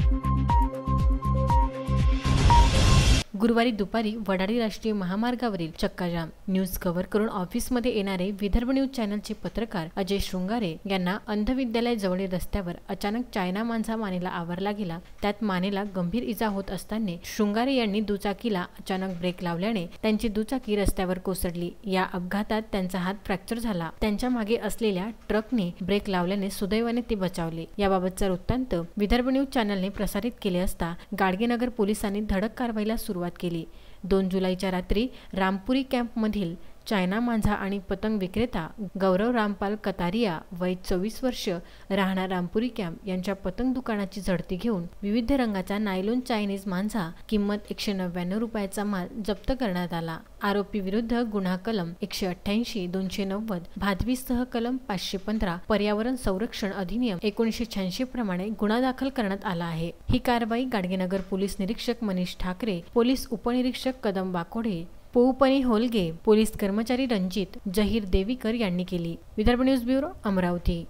thank you गुरुवारी दुपारी वडाळी राष्ट्रीय महामार्गावरील चक्काजाम. न्यूज कव्हर करून ऑफिसमध्ये येणारे विदर्भ न्यूज चॅनलचे पत्रकार अजय शृंगारे यांना अंधविद्यालय जवळील रस्त्यावर अचानक चायना माणसा मानेला आवरला गेला. त्यात मानेला गंभीर इजा होत असताना शृंगारे यांनी दुचाकीला अचानक ब्रेक लावल्याने त्यांची दुचाकी रस्त्यावर कोसळली. या अपघातात त्यांचा हात फ्रॅक्चर झाला. त्यांच्या मागे असलेल्या ट्रकने ब्रेक लावल्याने सुदैवाने ते बचावले. याबाबतचा वृत्तांत विदर्भ न्यूज चॅनलने प्रसारित केले असता गाडगेनगर पोलिसांनी धडक कारवाईला सुरुवात केली. दोन जुलैच्या रात्री रामपुरी कॅम्पमधील चायना मांझा आणि पतंग विक्रेता गौरव रामपाल कतारिया वय चोवीस वर्ष राहणार रामपुरी कॅम्प यांच्या पतंग दुकानाची झडती घेऊन विविध रंगाचा नायलोन चायनीज मांझा किंमत एकशे नव्याण्णव रुपयाचा माल जप्त करण्यात आला. आरोपी विरुद्ध गुन्हा कलम एकशे अठ्ठ्याऐंशी दोनशे नव्वद भादवीसह कलम पाचशे पंधरा पर्यावरण संरक्षण अधिनियम एकोणीसशे शहाऐंशी प्रमाणे गुन्हा दाखल करण्यात आला आहे. ही कारवाई गाडगेनगर पोलीस निरीक्षक मनीष ठाकरे पोलीस उपनिरीक्षक कदम वाकोडे पोउपनी होलगे पोलीस कर्मचारी रणजित जहीर देवीकर यांनी केली. Vidarbha news bureau Amravati.